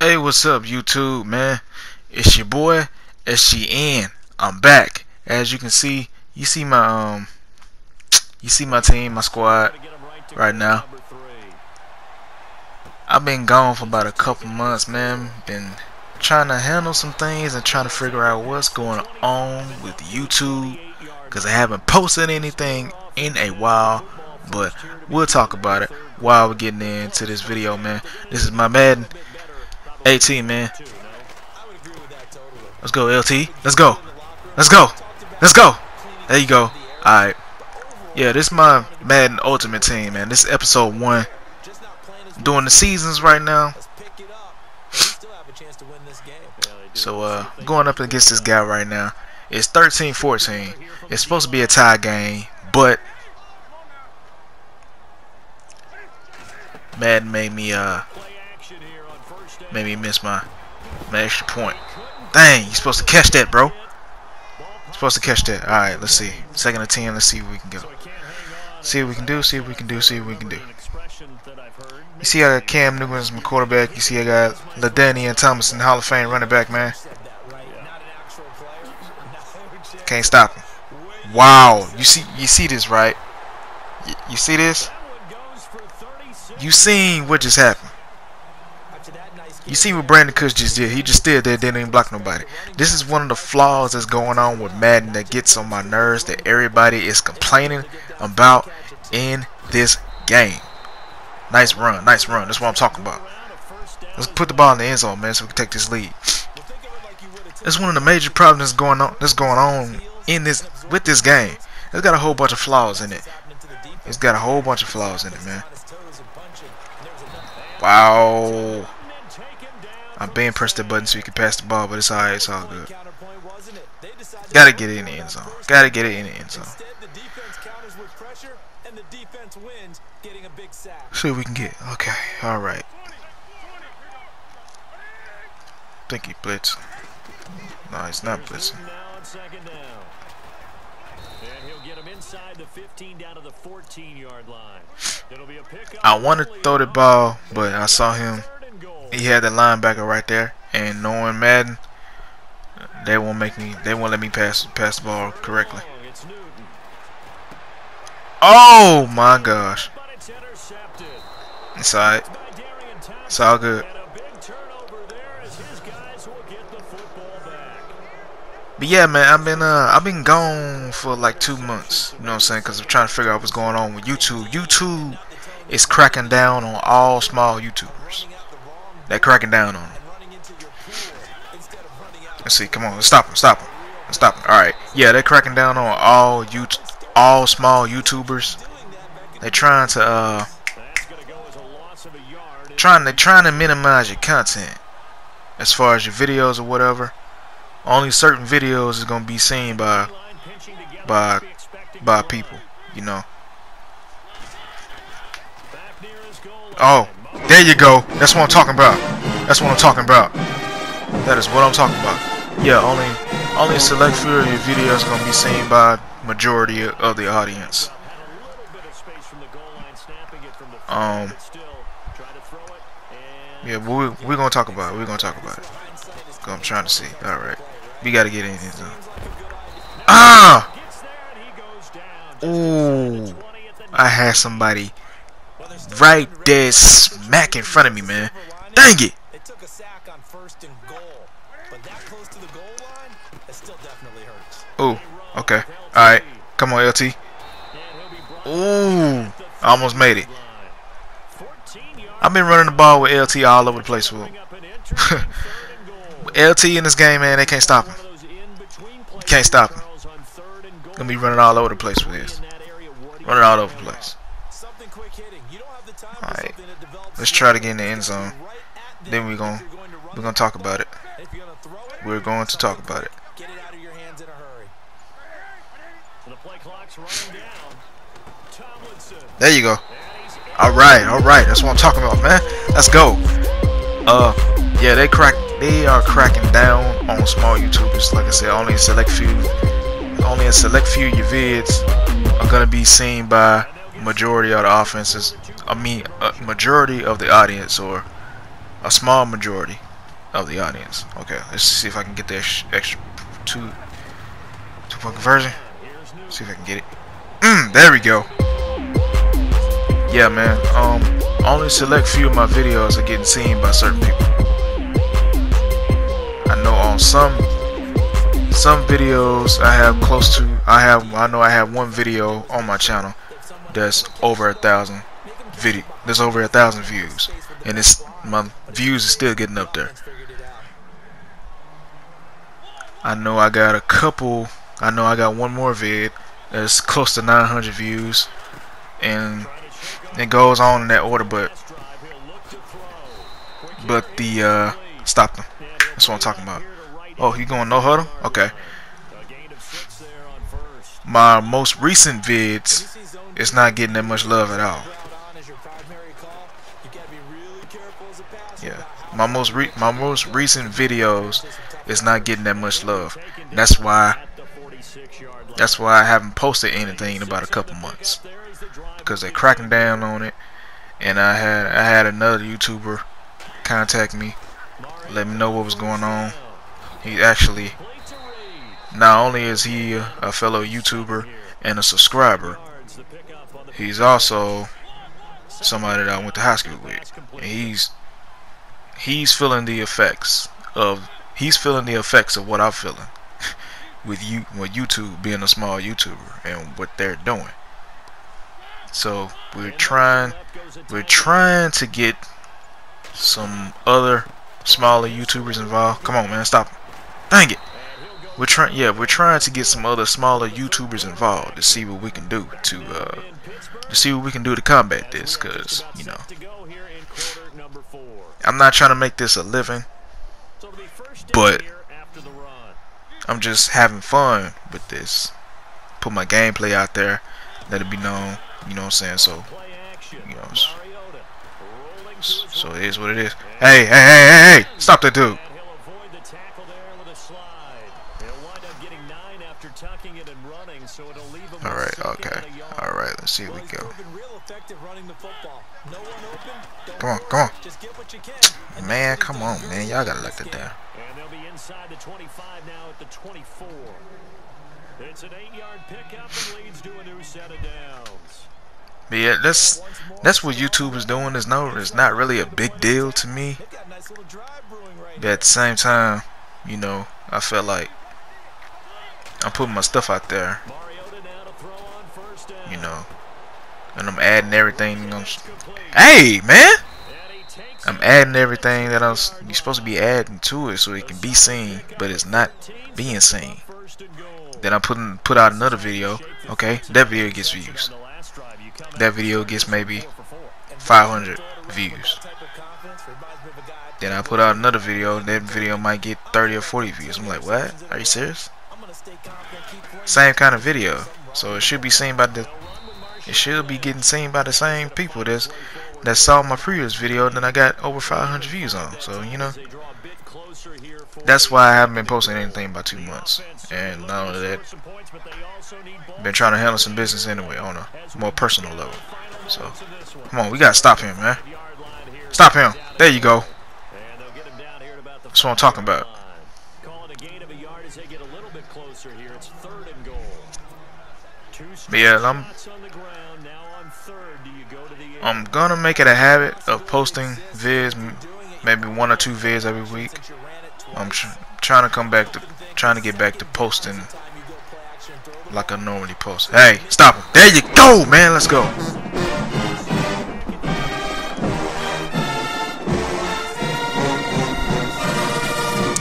Hey, what's up, YouTube, man? It's your boy, SGN. I'm back. As you can see, you see my um, you see my team, my squad, right now. I've been gone for about a couple months, man. Been trying to handle some things and trying to figure out what's going on with YouTube, cause I haven't posted anything in a while. But we'll talk about it while we're getting into this video, man. This is my Madden 18, man. Let's go, LT. Let's go. Let's go. Let's go. There you go. Alright. Yeah, this is my Madden Ultimate team, man. This is episode 1. Doing the seasons right now. So, uh, going up against this guy right now. It's 13-14. It's supposed to be a tie game, but Madden made me, uh, Made me miss my, my extra point. Dang, you supposed to catch that, bro. Supposed to catch that. Alright, let's see. Second and ten, let's see what we can go. See what we can do, see what we can do, see what we can do. You see I got Cam Newton as my quarterback. You see I got LaDainian Tomlinson, Hall of Fame running back, man. Can't stop him. Wow. You see you see this, right? You, you see this? You seen what just happened. You see what Brandin Cooks just did. He just stood there, didn't even block nobody. This is one of the flaws that's going on with Madden that gets on my nerves that everybody is complaining about in this game. Nice run, nice run. That's what I'm talking about. Let's put the ball in the end zone, man, so we can take this lead. That's one of the major problems that's going on that's going on in this with this game. It's got a whole bunch of flaws in it. It's got a whole bunch of flaws in it, man. Wow. I'm being pressed the button so you can pass the ball, but it's alright, it's all good. Gotta get it in the end zone. Gotta get it in the end zone. See what we can get. Okay, alright. Think he blitz. No, he's not blitzing. I want to throw the ball, but I saw him he had the linebacker right there, and knowing Madden, they won't make me. They won't let me pass pass the ball correctly. Oh my gosh! It's alright. It's all good. But yeah, man, I've been uh, I've been gone for like two months. You know what I'm saying? Because I'm trying to figure out what's going on with YouTube. YouTube is cracking down on all small YouTubers. They're cracking down on them. Let's see. Come on. Let's stop them. Stop them. Stop him. All right. Yeah, they're cracking down on all you all small YouTubers. They're trying to uh trying to trying to minimize your content as far as your videos or whatever. Only certain videos is gonna be seen by by by people, you know. Oh, there you go. That's what I'm talking about. That's what I'm talking about. That is what I'm talking about. Yeah, only only a select few of your videos are gonna be seen by majority of the audience. Um. Yeah, we're we're gonna talk about it. We're gonna talk about it. I'm trying to see. All right, we gotta get in here. Ah! Ooh, I had somebody right there smack in front of me, man. Dang it. Ooh, okay. Alright. Come on, LT. Ooh. I almost made it. I've been running the ball with LT all over the place. LT in this game, man, they can't stop him. Can't stop him. Gonna be running all over the place with this. Running all over the place. Alright. Let's try to get in the end zone. Then we're gonna we're gonna talk about it. We're going to talk about it. get it out of your hands in a hurry There you go. Alright, alright. That's what I'm talking about, man. Let's go. Uh yeah, they crack they are cracking down on small YouTubers. Like I said, only a select few only a select few of your vids are gonna be seen by majority of the offenses I mean, a majority of the audience or a small majority of the audience. Okay, let's see if I can get the extra two two point conversion. See if I can get it. Mm, there we go. Yeah, man. Um, only select few of my videos are getting seen by certain people. I know on some some videos I have close to I have I know I have one video on my channel that's over a thousand video there's over a thousand views. And it's my views are still getting up there. I know I got a couple I know I got one more vid that's close to 900 views. And it goes on in that order but but the uh stop them that's what I'm talking about. Oh he going no huddle? Okay. My most recent vids it's not getting that much love at all. Yeah. My most my most recent videos is not getting that much love. That's why that's why I haven't posted anything in about a couple months. Because they're cracking down on it. And I had I had another YouTuber contact me let me know what was going on. He actually not only is he a fellow YouTuber and a subscriber he's also somebody that I went to high school with. And he's he's feeling the effects of he's feeling the effects of what I'm feeling with you with YouTube being a small YouTuber and what they're doing. So we're trying we're trying to get some other smaller YouTubers involved. Come on, man, stop. Dang it. We're trying, yeah, we're trying to get some other smaller YouTubers involved to see what we can do to, uh, to see what we can do to combat this. Cause you know, I'm not trying to make this a living, but I'm just having fun with this. Put my gameplay out there, let it be known. You know what I'm saying? So, you know, so it is what it is. Hey, hey, hey, hey, hey! Stop that dude! Alright, okay. Alright, let's see we go. Come on, come on. Man, come on, man. Y'all gotta let that down. And they'll be inside the 25 now at the 24. It's an eight-yard pickup and leads to a new set of downs. But yeah, that's that's what YouTube is doing. Is no, it's not really a big deal to me. But at the same time, you know, I felt like I'm putting my stuff out there. You know, and I'm adding everything. I'm, hey, man! I'm adding everything that I was you're supposed to be adding to it so it can be seen, but it's not being seen. Then I put put out another video. Okay, that video gets views that video gets maybe 500 views. Then I put out another video, that video might get 30 or 40 views. I'm like, what? Are you serious? Same kind of video. So it should be seen by the it should be getting seen by the same people that's that saw my previous video and then I got over 500 views on. So, you know, that's why I haven't been posting anything about two months. And not only that, been trying to handle some business anyway on a more personal level. So, come on, we gotta stop him, man. Stop him. There you go. That's what I'm talking about. But yeah, I'm I'm gonna make it a habit of posting vids, maybe one or two vids every week. I'm tr trying to come back to trying to get back to posting like I normally post. Hey, stop him. There you go, man. Let's go.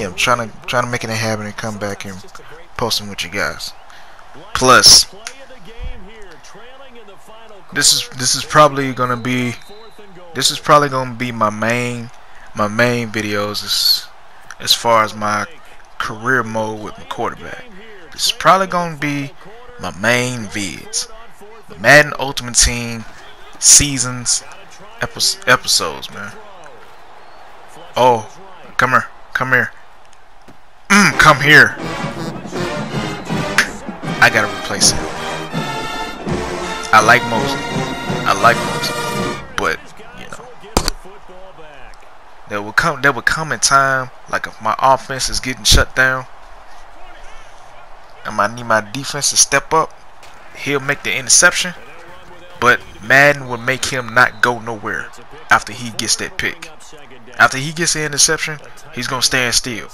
Yeah, I'm trying to trying to make it a habit and come back and posting with you guys. Plus, this is this is probably gonna be this is probably gonna be my main my main videos as as far as my career mode with my quarterback. This is probably gonna be my main vids. The Madden Ultimate Team seasons episodes, man. Oh, come here, come here. Mm, come here. I gotta replace him. I like Mosley. I like Mosley, but there will come there will come a time like if my offense is getting shut down and I need my defense to step up, he'll make the interception. But Madden will make him not go nowhere after he gets that pick. After he gets the interception, he's gonna stand still.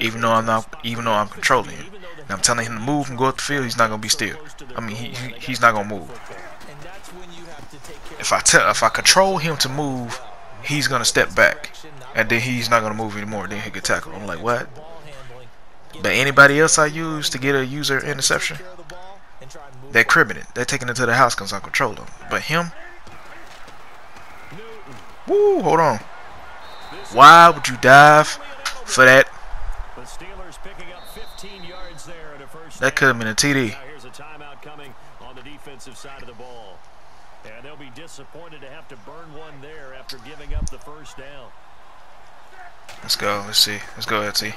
Even though I'm not even though I'm controlling him. And I'm telling him to move and go up the field, he's not gonna be still. I mean he, he he's not gonna move. If I tell if I control him to move, he's gonna step back. And then he's not gonna move anymore, then he can tackle. I'm like, what? But anybody else I use to get a user interception, they're cribbing it. They're taking it to the house because I control them. But him, woo, hold on. Why would you dive for that? That could have been a TD. Side of the ball. And they'll be disappointed to have to burn one there after giving up the first down. Let's go. Let's see. Let's go, LT.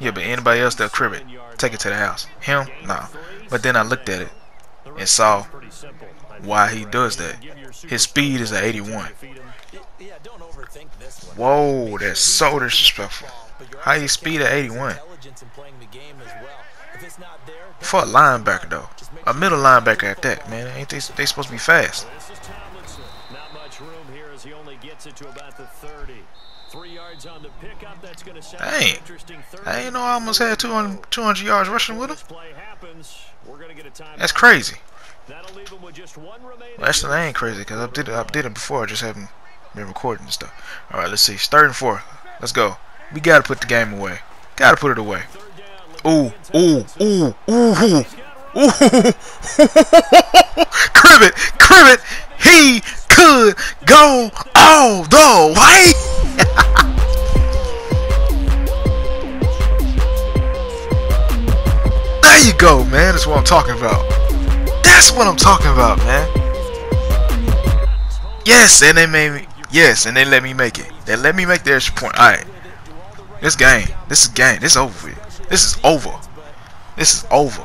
Yeah, but anybody else they'll crib it. Take it to the house. Him? No. But then I looked at it and saw why he does that. His speed is at 81. Whoa, that's so disrespectful. How you speed at 81? For a linebacker, though. A middle linebacker at that, man. Ain't they, they supposed to be fast? Gets it to about the 30. Three yards on the pickup. That's going to Dang. I ain't know I almost had 200, 200 yards rushing with him. That's crazy. Well, actually, that ain't crazy because I did it, I did it before. I just haven't been recording and stuff. All right, let's see. Third and four. Let's go. We got to put the game away. Got to put it away. Ooh, ooh, ooh, ooh, ooh. Cribbit, Cribbit, he could go all the way. there you go, man. That's what I'm talking about. That's what I'm talking about, man. Yes, and they made me. Yes, and they let me make it. They let me make the extra point. All right. This game. This is game. This is over. With. This is over. This is over.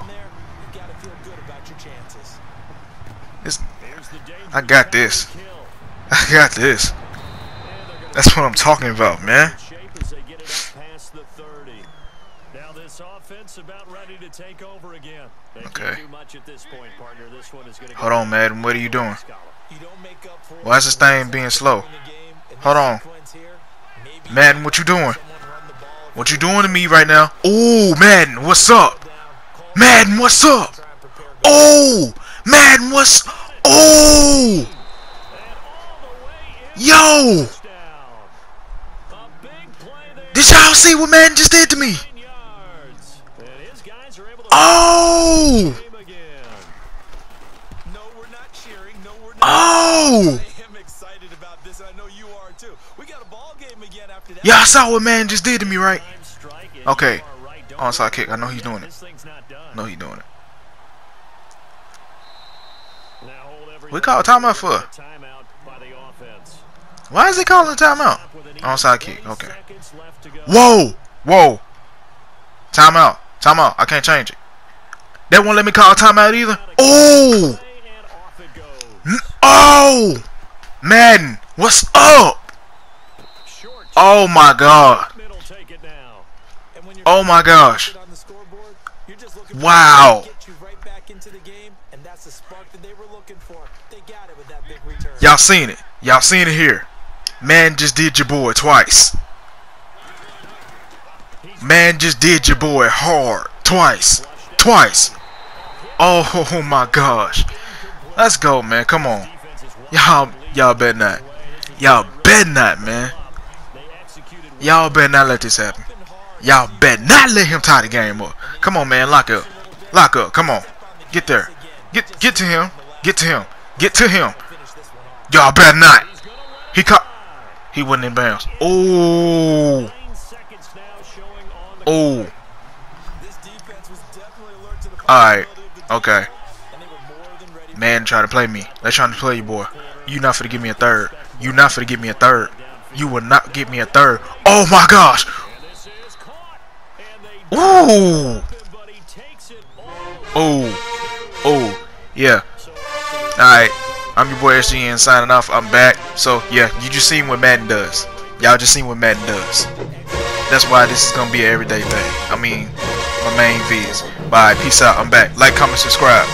This. I got this. I got this. That's what I'm talking about, man. Okay. Hold on, Madden. What are you doing? Why is this thing being slow? Hold on. Madden, what you doing? What you doing to me right now? Oh, Madden, what's up? Madden, what's up? Oh, Madden, what's... Oh! Yo! Did y'all see what man just did to me? Oh! Oh! Y'all saw what man just did to me, right? Okay. Oh, Onside kick. I know he's doing it. Know he's doing it. We call timeout for? Why is he calling timeout? Oh, Onside kick. Okay. Whoa! Whoa! Timeout. Timeout. I can't change it. They won't let me call timeout either. Oh! Oh! Madden, what's up? Oh my god. Oh my gosh. Wow. Y'all seen it. Y'all seen it here. Man just did your boy twice. Man just did your boy hard. Twice. Twice. Oh my gosh. Let's go, man. Come on. Y'all y'all bet not. Y'all bet not, man. Y'all better not let this happen. Y'all better not let him tie the game up. Come on, man. Lock up. Lock up. Come on. Get there. Get get to him. Get to him. Get to him. Y'all better not. He caught. He wasn't in bounds. Oh. Oh. Alright. Okay. Man try to play me. They're trying to play you, boy. You not for to give me a third. You not for to give me a third. You will not give me a third. Oh my gosh. Ooh. Oh. Oh. Yeah. Alright. I'm your boy SGN signing off. I'm back. So yeah, you just seen what Madden does. Y'all just seen what Madden does. That's why this is gonna be an everyday thing. I mean, my main vids. Bye. Peace out. I'm back. Like, comment, subscribe.